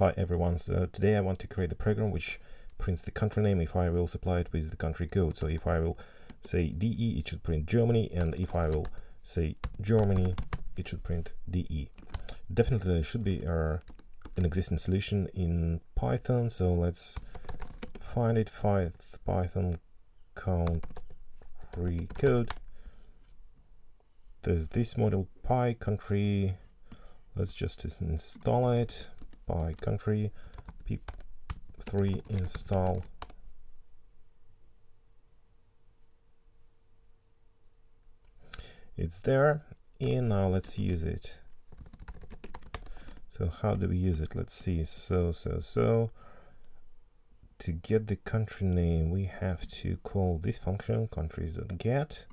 Hi everyone, so today I want to create a program which prints the country name if I will supply it with the country code. So if I will say DE, it should print Germany, and if I will say Germany, it should print DE. Definitely there should be uh, an existing solution in Python, so let's find it, find Python country code. There's this model pycountry, let's just install it pycountry pip3 install. It's there and now let's use it. So how do we use it? Let's see. So so so to get the country name we have to call this function countries.get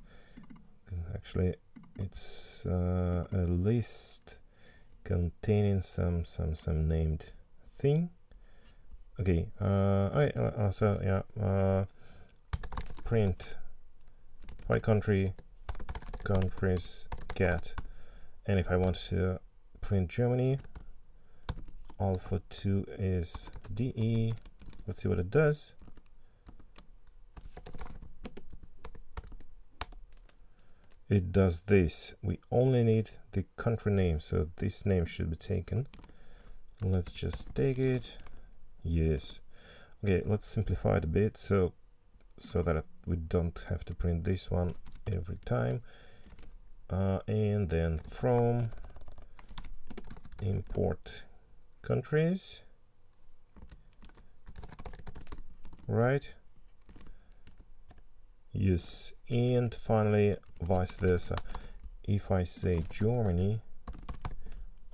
actually it's uh, a list containing some some some named thing. Okay uh I, uh, so yeah uh print. My country countries get. And if I want to print Germany alpha 2 is DE let's see what it does it does this. We only need the country name so this name should be taken. Let's just take it. Yes. Okay let's simplify it a bit so so that we don't have to print this one every time. Uh, and then from import countries. Right yes and finally vice versa. If I say Germany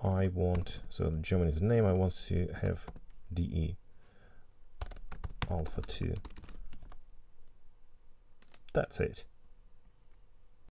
I want so Germany's name I want to have DE alpha 2 that's it